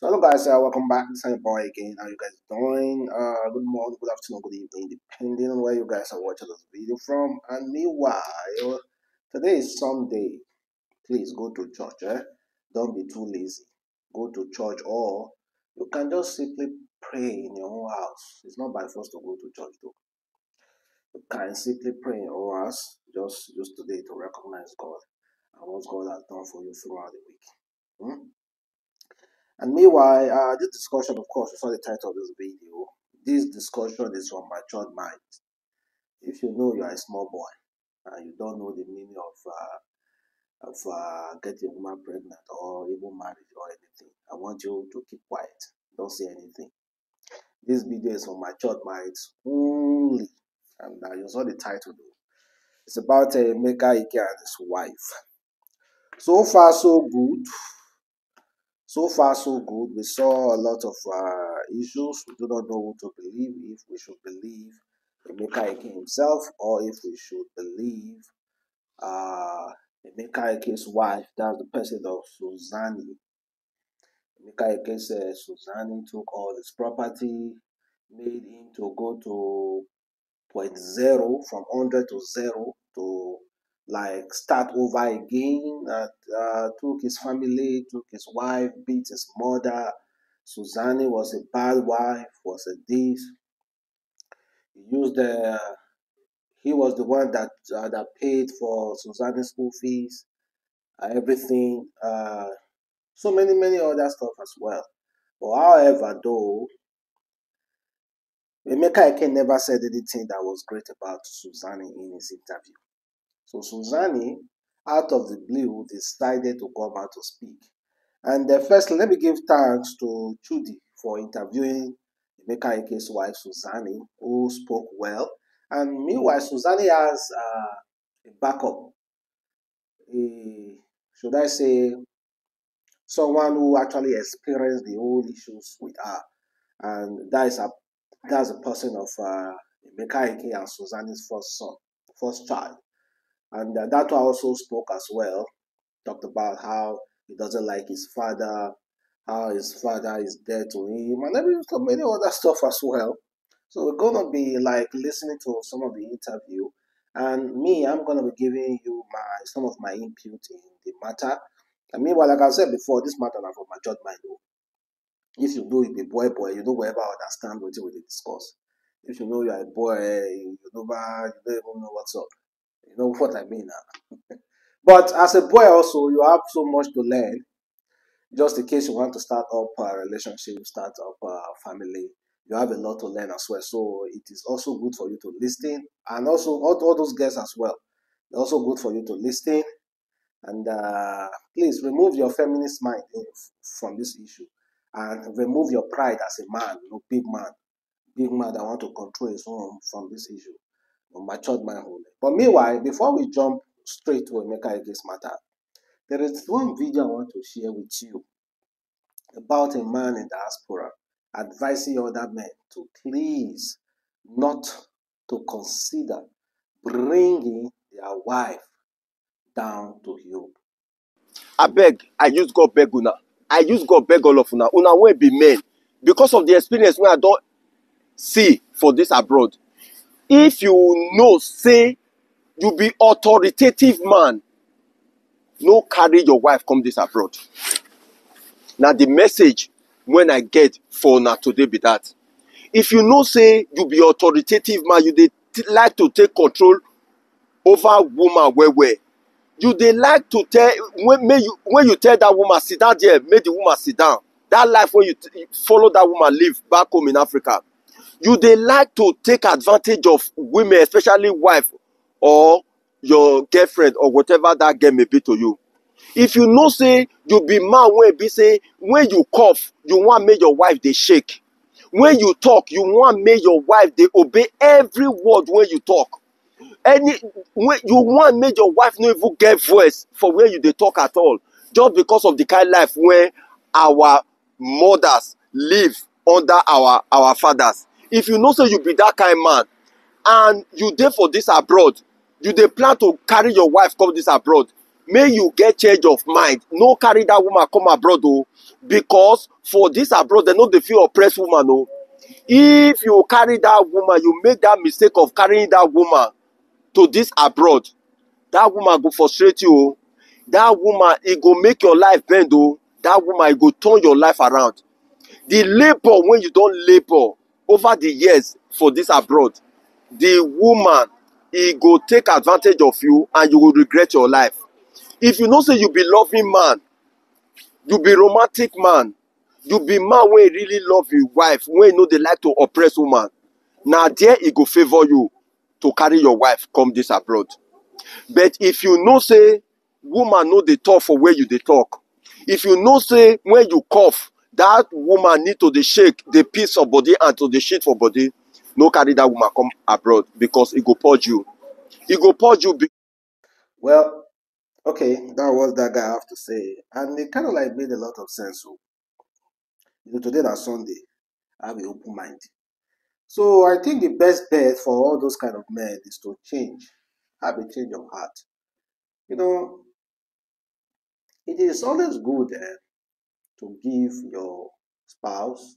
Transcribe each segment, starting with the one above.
So hello guys, uh, welcome back. This is boy again. How you guys doing? Uh, good morning, good afternoon, good evening, depending on where you guys are watching this video from. And meanwhile, today is Sunday. Please go to church. Eh? Don't be too lazy. Go to church, or you can just simply pray in your own house. It's not by force to go to church though. You can simply pray in your own house. Just use today to recognize God and what God has done for you throughout the week. Hmm? And meanwhile, uh, this discussion, of course, you saw the title of this video. This discussion is from matured mind. If you know you are a small boy and you don't know the meaning of uh, of uh, getting a woman pregnant or even married or anything, I want you to keep quiet. Don't say anything. This video is for matured minds only, and uh, you saw the title. Though. It's about uh, Emeka Ike and his wife. So far, so good. So far, so good. We saw a lot of uh, issues. We do not know who to believe, if we should believe Emeka himself or if we should believe uh, Emeka Ike's wife. That's the person of Suzani. Emeka said Suzani took all his property, made him to go to point zero from 100 to zero to like start over again. Uh, took his family, took his wife, beat his mother. Suzanne was a bad wife, was a thief. He used the. He was the one that uh, that paid for Suzanne's school fees, uh, everything. Uh, so many many other stuff as well. But however, though, Emeka Ike never said anything that was great about Suzanne in his interview. So Suzanne, out of the blue, decided to come out to speak. And uh, first, let me give thanks to Chude for interviewing Emeka Ike's wife, Suzanne, who spoke well. And meanwhile, Suzanne has uh, a backup. A, should I say, someone who actually experienced the whole issues with her. And that is a that's a person of uh, Emeka Ike and Suzanne's first son, first child. And uh, also spoke as well, talked about how he doesn't like his father, how his father is dead to him, and every many other stuff as well. So we're gonna be like listening to some of the interview, and me, I'm gonna be giving you my some of my input in the matter. And meanwhile, like I said before, this matter now for my. Though. If you do you be boy boy, you don't ever understand what we discuss. If you know you're a boy, you, you never you don't even know what's up. You know what I mean but as a boy also, you have so much to learn. Just in case you want to start up a relationship, start up a family, you have a lot to learn as well. So it is also good for you to listen, and also all, all those guests as well. It's also good for you to listen, and uh, please remove your feminist mind from this issue, and remove your pride as a man, you know, big man, big man that want to control his own from this issue matured manhood. But meanwhile, before we jump straight to Emeka Ike's matter, there is one video I want to share with you about a man in diaspora advising other men to please not to consider bringing their wife down to Europe. I beg, I use God beg una. I use God beg all of una. Una wey be men because of the experience wey I don see for this abroad. If you know say you be authoritative man, no carry your wife come this abroad. Na the message when I get for una today be that. If you know say you be authoritative man, you dey like to take control over woman well well. You dey like to tell when you when you tell that woman sit down there, make the woman sit down. That life when you follow that woman live back home in Africa. You dey like to take advantage of women, especially wife or your girlfriend or whatever that girl may be to you. If you know say you be man wey be say when you cough, you want make your wife dey shake. When you talk, you want make your wife dey obey every word when you talk. Any when you want make your wife no even get voice for where you dey talk at all, just because of the kind life wey our mothers live under our our fathers. If you know say you be that kind man and you dey for this abroad, you dey plan to carry your wife come this abroad, make you get change of mind. No carry that woman come abroad o because for this abroad dem no dey fit oppress woman o if you carry that woman you make that mistake of carrying that woman to this abroad that woman go frustrate you o that woman e go make your life bend o that woman e go turn your life around. The labour wey you don labour over the years for this abroad the woman e go take advantage of you and you go regret your life. If you know say you be loving man you be romantic man you be man wey really love him wife wey no dey like to oppress woman na there e go favour you to carry your wife come this abroad. But if you know say woman no dey talk for where you dey talk if you know say when you cough that woman need to dey shake dey piss for body and to dey shit for body no carry that woman come abroad because e go purge you e go purge you be Well, okay, that was that guy have to say. And it kind of like made a lot of sense. So, you know, today na Sunday. I have an open mind. So I think the best bet for all those kind of men is to change, have a change of heart. You know, it is always good eh, to give your spouse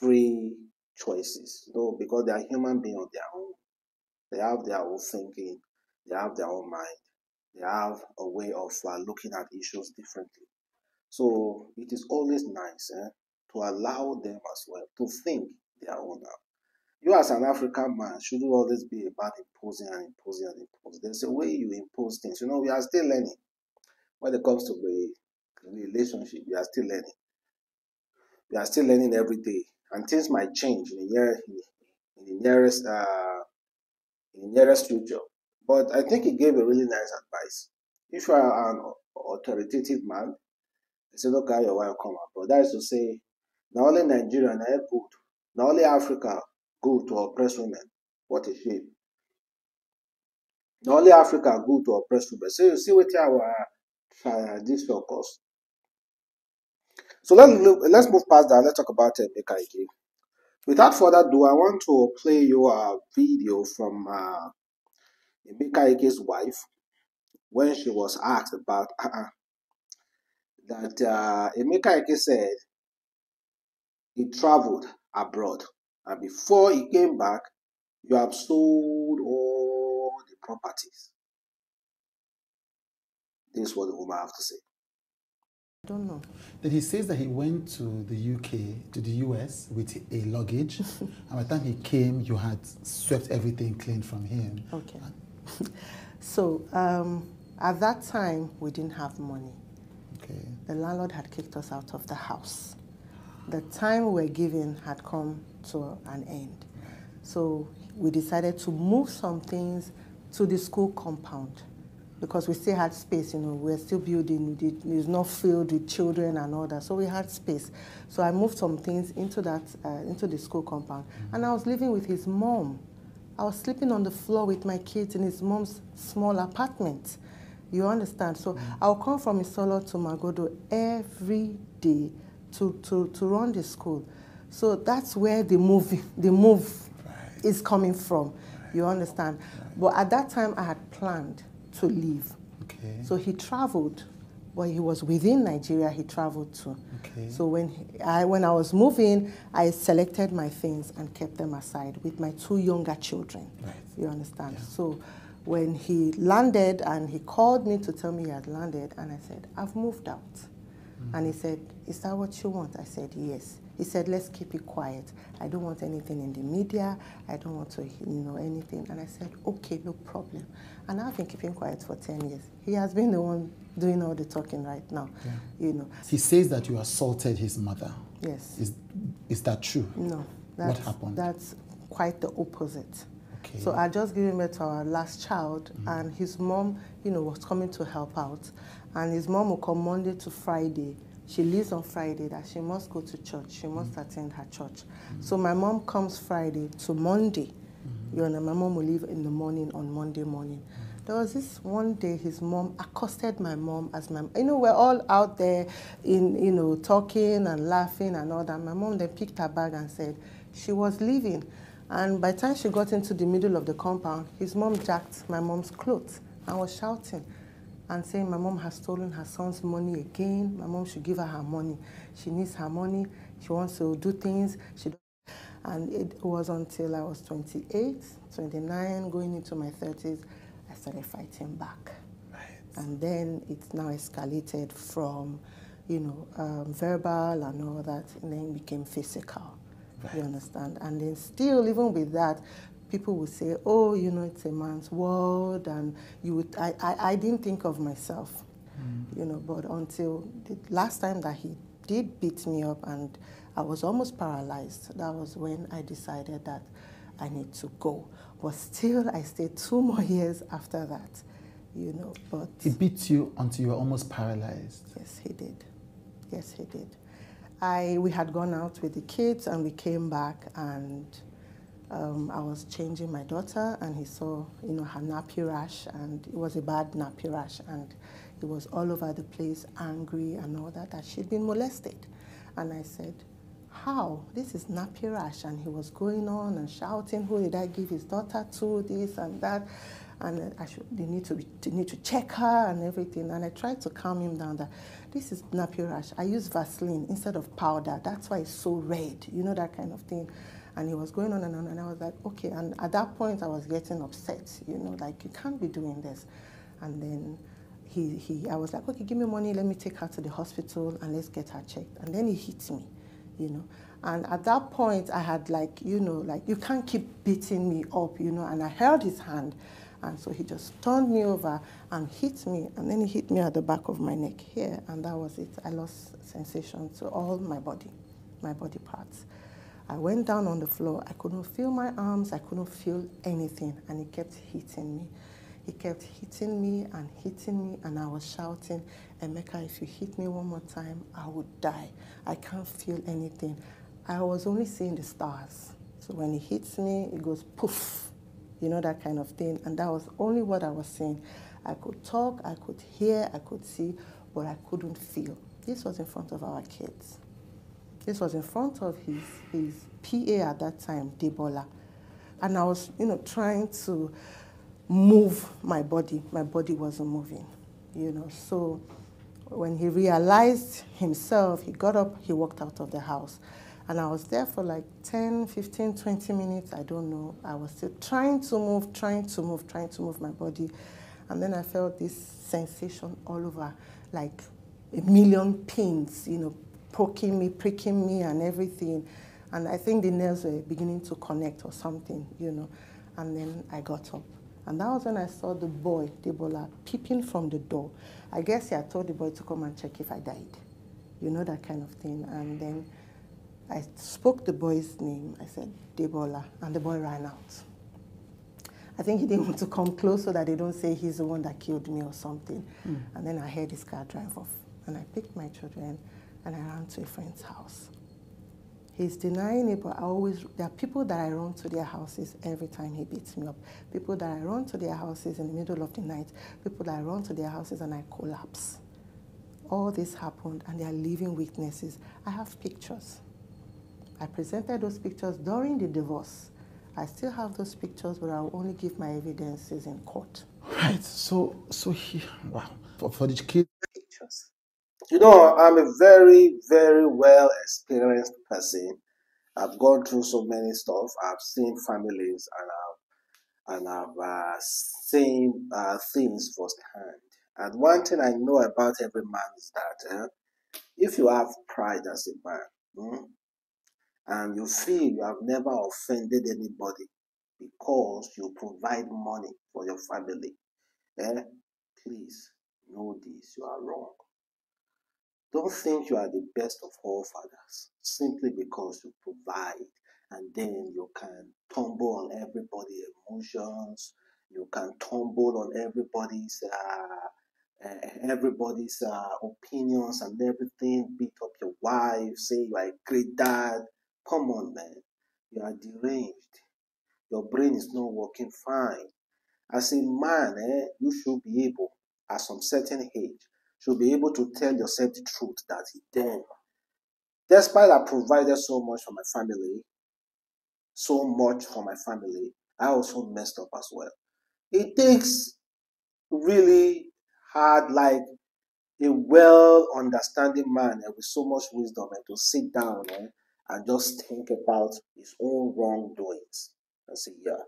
free choices, know, because they are human beings on their own. They have their own thinking, they have their own mind, they have a way of uh, looking at issues differently. So it is always nice eh, to allow them as well to think their own now. You as an African man shouldn't always be about imposing and imposing and imposing. There's a way you impose things. You know, we are still learning when it comes to the relationship. you are still learning. You are still learning every day, and things might change in the in the nearest uh, in the nearest future. But I think he gave a really nice advice. If you are an authoritative man, he said, "Look, your wife come up." But that is to say, not only Nigeria, not good, not only Africa good to oppress women. What a shame. Not only Africa good to oppress women. So you see what our uh, this cause. So let's let's move past that. Let's talk about uh, Emeka Ike. Without further ado, I want to play you a video from uh, Emeka Ike's wife when she was asked about uh, that uh, Emeka Ike said he traveled abroad and before he came back, you have sold all the properties. This is what the woman have to say. I don't know. Then he says that he went to the UK, to the US with a luggage, and by the time he came, you had swept everything clean from him. Okay. so um, at that time, we didn't have money. Okay. The landlord had kicked us out of the house. The time we were given had come to an end. So we decided to move some things to the school compound because we still had space, you know, we were still building, it was not filled with children and all that, so we had space. So I moved some things into that, uh, into the school compound, and I was living with his mom. I was sleeping on the floor with my kids in his mom's small apartment. You understand? So I'll come from Isolo to Magodo every day to, to, to run the school. So that's where the move, the move is coming from. You understand? But at that time, I had planned to leave. Okay. So he traveled, but he was within Nigeria. He traveled to. Okay. So when he- I when I was moving, I selected my things and kept them aside with my two younger children. Right. You understand? So when he landed and he called me to tell me he had landed, and I said, I've moved out. Mm. And he said, Is that what you want? I said, Yes. He said, Let's keep it quiet. I don't want anything in the media. I don't want to you know anything. And I said, Okay, no problem. And I've been keeping quiet for 10 years. He has been the one doing all the talking right now. Yeah. You know. He says that you assaulted his mother. Yes. Is, is that true? No. What That's, happened? That's quite the opposite. Okay. So I just given birth to our last child, mm-hmm. and his mom, you know, was coming to help out, and his mom will come Monday to Friday. She leaves on Friday that she must go to church. She must mm. attend her church. Mm. So my mom comes Friday to Monday. Mm-hmm. You know, my mom will leave in the morning on Monday morning. Mm. There was this one day his mom accosted my mom as my you know we're all out there in you know talking and laughing and all that. My mom then picked her bag and said she was leaving. And by the time she got into the middle of the compound, his mom jacked my mom's clothes and was shouting. And saying my mom has stolen her son's money again. My mom should give her her money. She needs her money. She wants to do things. She don't. And it was until I was 28, 29, going into my 30s, I started fighting back. Right. And then it's now escalated from, you know, um, verbal and all that, and then became physical. Right. You understand? And then still, even with that, people would say, "Oh, you know, it's a man's world," and you would. I, I, I didn't think of myself, mm. you know, but until the last time that he did beat me up and I was almost paralyzed, that was when I decided that I need to go. But still, I stayed two more years after that, you know. But He beat you until you were almost paralyzed. Yes, he did. Yes, he did. I we had gone out with the kids and we came back and um, I was changing my daughter and he saw you know her nappy rash and it was a bad nappy rash and he was all over the place angry and all that that she'd been molested and I said how this is nappy rash and he was going on and shouting who did I give his daughter to this and that and I should they need to they need to check her and everything. And I tried to calm him down that this is nappy rash. I use Vaseline instead of powder. That's why it's so red. You know that kind of thing. And he was going on and on, and I was like, okay. And at that point, I was getting upset. You know, like you can't be doing this. And then he, he I was like, okay, give me money. Let me take her to the hospital and let's get her checked. And then he hit me you know. And at that point, I had like, you know, like you can't keep beating me up, you know. And I held his hand, and so he just turned me over and hit me, and then he hit me at the back of my neck here, and that was it. I lost sensation to all my body, my body parts. I went down on the floor. I couldn't feel my arms. I couldn't feel anything, and he kept hitting me. He kept hitting me and hitting me, and I was shouting, Emeka, if you hit me one more time, I would die. I can't feel anything. I was only seeing the stars. So when he hits me, it goes poof, you know, that kind of thing. And that was only what I was seeing. I could talk, I could hear, I could see, but I couldn't feel. This was in front of our kids. This was in front of his, his PA at that time, Debola. And I was, you know, trying to move my body. My body wasn't moving, you know. So when he realized himself, he got up, he walked out of the house. And I was there for like 10, 15, 20 minutes, I don't know. I was still trying to move, trying to move, trying to move my body. And then I felt this sensation all over, like a million pins, you know, poking me, pricking me, and everything. And I think the nails were beginning to connect or something, you know. And then I got up. And that was when I saw the boy, Debola, peeping from the door. I guess he had told the boy to come and check if I died. You know, that kind of thing. And then I spoke the boy's name. I said, Debola. And the boy ran out. I think he didn't want to come close so that they don't say he's the one that killed me or something. Hmm. And then I heard his car drive off. And I picked my children and I ran to a friend's house. He's denying it, but I always, there are people that I run to their houses every time he beats me up. People that I run to their houses in the middle of the night. People that I run to their houses and I collapse. All this happened and they are living witnesses. I have pictures. I presented those pictures during the divorce. I still have those pictures, but I'll only give my evidences in court. Right. So, so he, wow. For, for the kid, Pictures. You know, I'm a very, very well experienced person. I've gone through so many stuff. I've seen families and I've and I've uh, seen uh, things firsthand. And one thing I know about every man is that uh, if you have pride as a man, mm, and you feel you have never offended anybody because you provide money for your family, eh, please know this: you are wrong. Don't think you are the best of all fathers simply because you provide and then you can tumble on everybody's emotions. You can tumble on everybody's uh, uh, everybody's uh, opinions and everything. Beat up your wife, say you are a great dad. Come on, man, you are deranged. Your brain is not working fine. As a man, eh, you should be able, at some certain age, should be able to tell yourself the truth that he then, despite I provided so much for my family, so much for my family, I also messed up as well. It takes really hard, like a well understanding man eh, with so much wisdom and to sit down eh, and just think about his own wrongdoings and say, Yeah,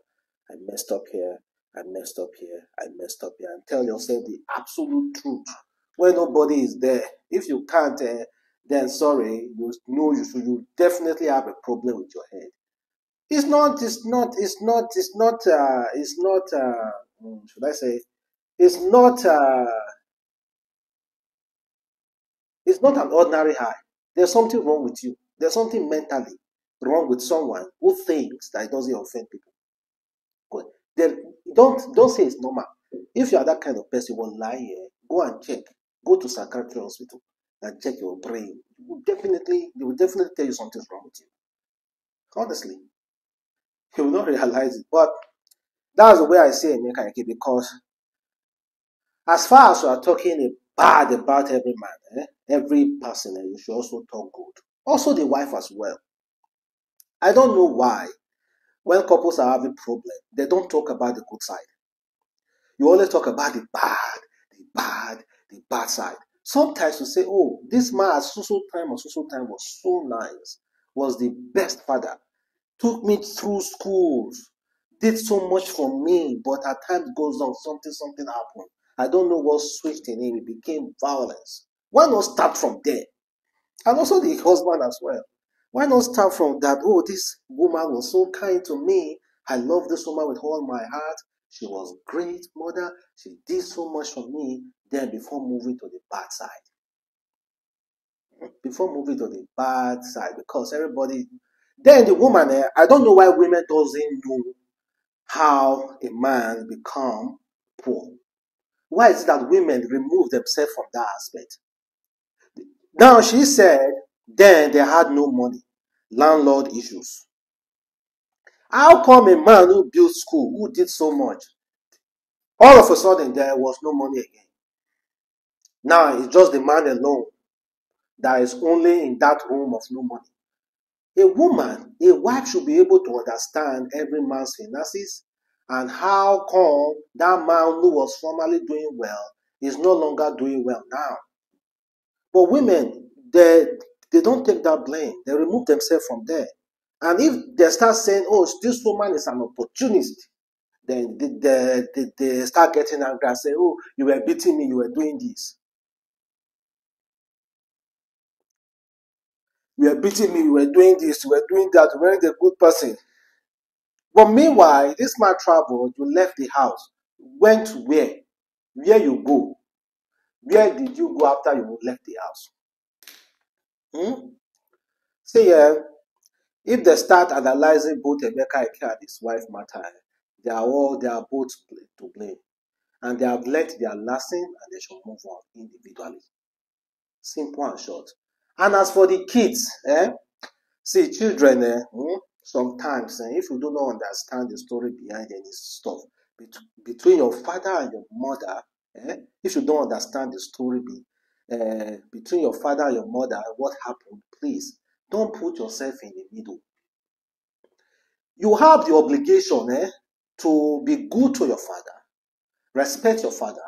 I messed up here, I messed up here, I messed up here, and tell yourself the absolute truth when nobody is there. If you can't, eh, then sorry, you know you should you definitely have a problem with your head. It's not, it's not, it's not, it's not, uh, it's not, uh, hmm, should I say, it's not, uh, it's not an ordinary high. There's something wrong with you. There's something mentally wrong with someone who thinks that it doesn't offend people. Then don't don't say it's normal. If you are that kind of person, you will lie here. Go and check. Go to psychiatric hospital and check your brain. You will definitely, they will definitely tell you something's wrong with you. Honestly, you will not realize it. But that's the way I say Ike because as far as you are talking bad about every man, eh, every person, eh, you should also talk good. Also the wife as well. I don't know why when couples are having problem, they don't talk about the good side. You only talk about the bad, the bad, the bad side. Sometimes you say, oh, this man at time or so so time was so nice, was the best father, took me through schools, did so much for me, but at times goes on, something, something happened. I don't know what switched in him. It became violence. Why not start from there? And also the husband as well. Why not start from that? Oh, this woman was so kind to me. I love this woman with all my heart. She was great mother. She did so much for me. Then before moving to the bad side. Before moving to the bad side, because everybody then the woman, eh, I don't know why women doesn't know how a man become poor. Why is it that women remove themselves from that aspect? Now she said, then they had no money, landlord issues. How come a man who built school, who did so much, all of a sudden there was no money again? Now it's just the man alone that is only in that room of no money. A woman, a wife should be able to understand every man's finances and how come that man who was formerly doing well is no longer doing well now. But women, they they don't take that blame. They remove themselves from there. And if they start saying, "Oh, this woman is an opportunist," then they, they, they, start getting angry and say, "Oh, you were beating me. You were doing this. You were beating me. You were doing this. You were doing that. You weren't a good person." But meanwhile, this man traveled, you left the house, went to where? Where you go? Where did you go after you left the house? Hmm? See, uh, if they start analyzing both Emeka Ike and his wife matter, they are all they are both to blame. And they have learnt their lesson and they should move on individually. Simple and short. And as for the kids, eh? See, children, eh? Hmm? sometimes eh, if you do not understand the story behind any stuff between your father and your mother eh, if you don't understand the story be, uh, between your father and your mother what happened please don't put yourself in the middle you have the obligation eh, to be good to your father respect your father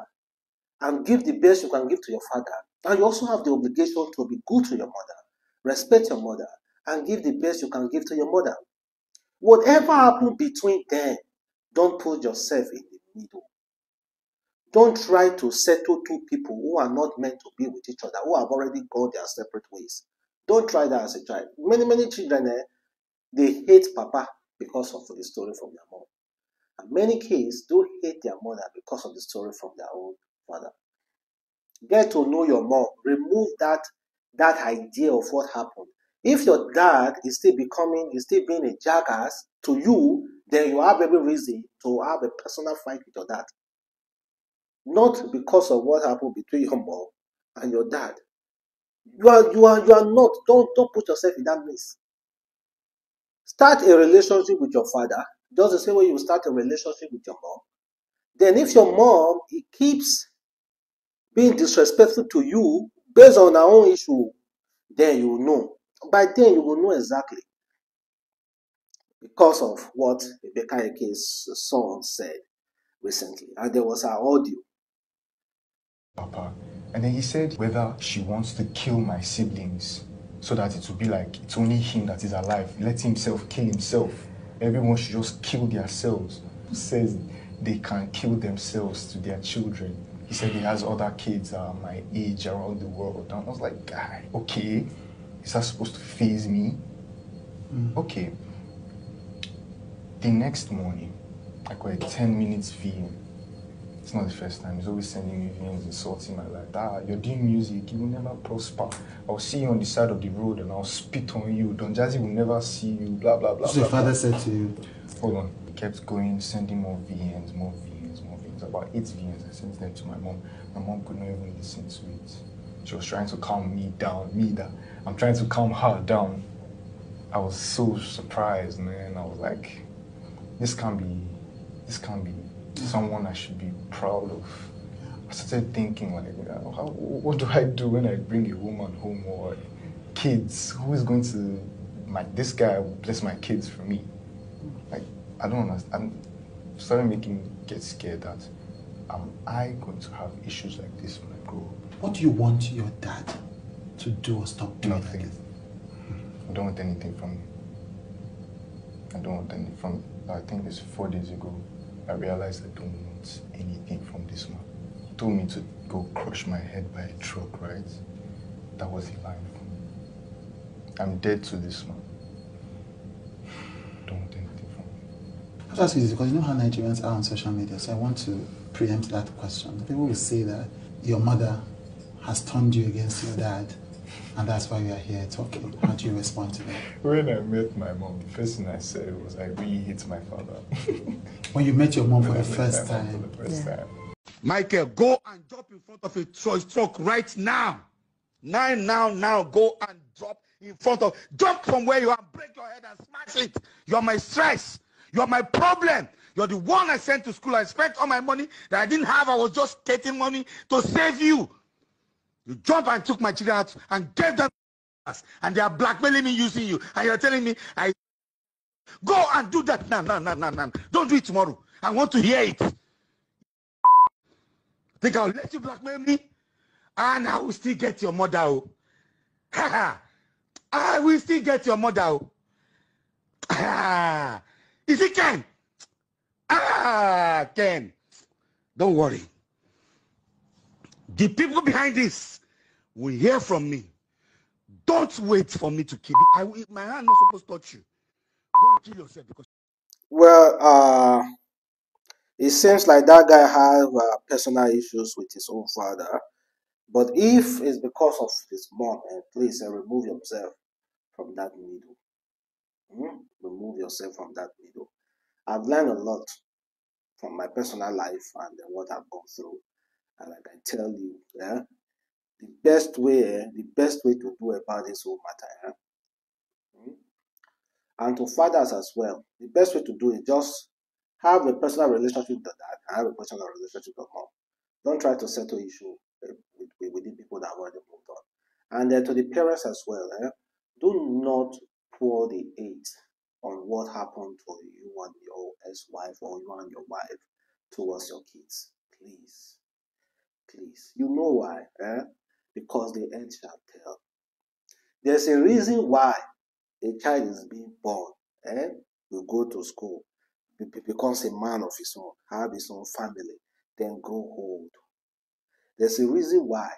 and give the best you can give to your father and you also have the obligation to be good to your mother respect your mother and give the best you can give to your mother Whatever happened between them, don't put yourself in the middle. Don't try to settle two people who are not meant to be with each other, who have already gone their separate ways. Don't try that as a child. Many, many children, eh, they hate Papa because of the story from their mom. And many kids do hate their mother because of the story from their own father. Get to know your mom. Remove that that idea of what happened. If your dad is still becoming, is still being a jackass to you, then you have every reason to have a personal fight with your dad. Not because of what happened between your mom and your dad. You are you are you are not. Don't don't put yourself in that mess. Start a relationship with your father, just the same way you start a relationship with your mom. Then if your mom keeps being disrespectful to you based on her own issue, then you know by then, you will know exactly because of what Emeka Ike's son said recently. And there was an audio. Papa. And then he said whether she wants to kill my siblings so that it will be like it's only him that is alive. Let himself kill himself. Everyone should just kill themselves. Who says they can kill themselves to their children? He said he has other kids uh, my age around the world. And I was like, guy, okay. Is that supposed to phase me? Okay. The next morning, I got a 10 minutes VM. It's not the first time. He's always sending me VMs, insulting my life. Ah, you're doing music, you will never prosper. I'll see you on the side of the road and I'll spit on you. Don Jazzy will never see you, blah, blah, blah. So your father blah. said to you, Hold on. He kept going, sending more VNs, more VMs, more VMs. About eight VNs, I sent them to my mom. My mom could not even listen to it. She was trying to calm me down, me that I'm trying to calm her down. I was so surprised, man. I was like, this can't be, this can't be someone I should be proud of. I started thinking like, how, what do I do when I bring a woman home or kids? Who is going to, my this guy will bless my kids for me? Like, I don't understand. I'm starting making get scared that am I going to have issues like this when I grow up? What do you want your dad to do or stop doing? Nothing. Like? I don't want anything from you. I don't want anything from. I think it's four days ago. I realized I don't want anything from this man. He told me to go crush my head by a truck, right? That was the line for me. I'm dead to this man. Don't want anything from you. I just ask you this because you know how Nigerians are on social media, so I want to preempt that question. People will say that your mother has turned you against your dad, and that's why we are here talking. How do you respond to that? When I met my mom, the first thing I said was I really hate my father. When you met your mom for When I the met first mom time, For the first Yeah. time. Michael, go and drop in front of a tru- truck right now. Now, now, now, go and drop in front of, jump from where you are, break your head and smash it. You're my stress. You're my problem. You're the one I sent to school. I spent all my money that I didn't have. I was just getting money to save you. You jump and took my children out and gave them and they are blackmailing me using you. And you're telling me I go and do that now, now, now, now, now. Don't do it tomorrow. I want to hear it. Think I'll let you blackmail me? And I will still get your mother. Oh. Ha ha. I will still get your mother. Oh. Ah. Is it Ken? Ah, Ken. Don't worry. The people behind this will hear from me. Don't wait for me to kill you. I will, my hand not supposed to touch you. Go and kill yourself because Well, uh, it seems like that guy have uh, personal issues with his own father. But if it's because of his mom, eh, please uh, remove yourself from that middle. Hmm? Remove yourself from that middle. I've learned a lot from my personal life and what I've gone through, and I can tell you, yeah, the best way, the best way to do about this whole matter, eh, hmm? and to fathers as well. The best way to do it just have a personal relationship with the dad and have a personal relationship with mom. Don't try to settle issue eh, with, with, with the people that have already moved on. And then to the parents as well, eh, do not pour the hate on what happened to you and your ex-wife or you and your wife towards your kids. Please. Please. You know why? Eh? Because the end shall tell. There's a reason why a child is being born, eh, will go to school, be- becomes a man of his own, have his own family, then grow old. There's a reason why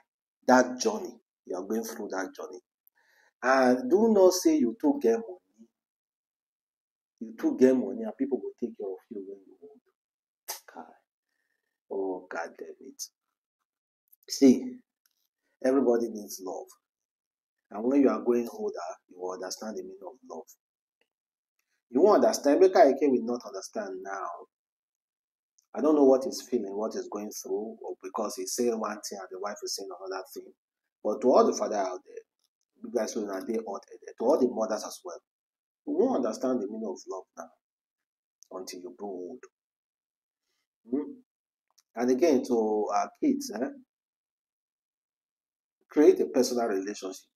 that journey, you are going through that journey. And do not say you took get money. You took get money and people will take care of you when you old. God. Oh, God damn it. See, everybody needs love. And when you are going older, you will understand the meaning of love. You won't understand. Emeka Ike will not understand now. I don't know what he's feeling, what he's going through, or because he's saying one thing and the wife is saying another thing. But to all the father out there, you guys will not be hot. To all the mothers as well, you won't understand the meaning of love now until you grow old. Hmm? And again, to our kids, eh, create a personal relationship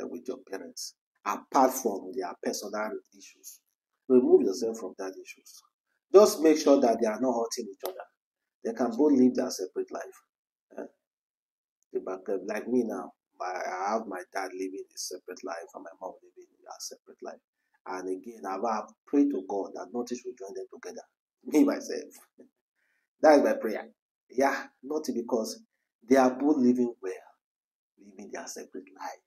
uh, with your parents apart from their personal issues. Remove yourself from that issues. Just make sure that they are not hurting each other. They can both live their separate life. back, like me now, I have my dad living a separate life and my mom living a separate life. And again, I've prayed to God that nothing should join them together. Me, myself. That is my prayer. Yeah, not because they are both living well, their separate life.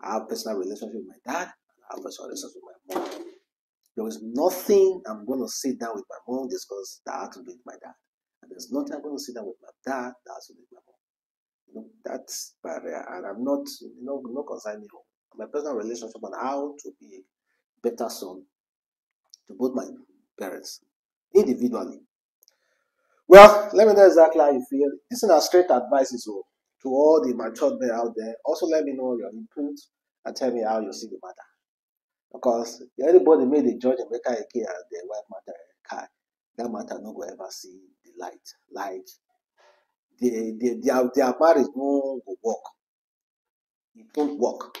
I have personal relationship with my dad, I have personal relationship with my mom. There is nothing I'm going to sit down with my mom discuss that has to do with my dad. And there's nothing I'm going to sit down with my dad that has to do with my mom. You know, that's barrier. And I'm not, you know, not. My personal relationship on how to be a better son to both my parents individually. Well, let me know exactly how you feel. This is a straight advice is all to all the matured men out there. Also, let me know your input and tell me how you see the matter. Because anybody made a and make a and the wife matter car, that matter no go ever see the light. Like they, they, their, their marriage no go work. It won't work.